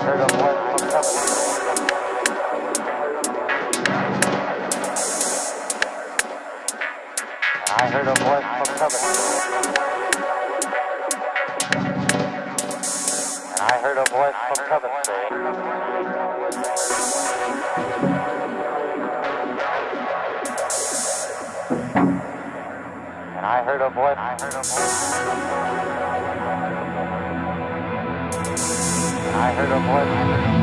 I heard a voice from heaven. And I heard a voice from heaven say, And I heard a voice, I heard a voice. I heard a voice.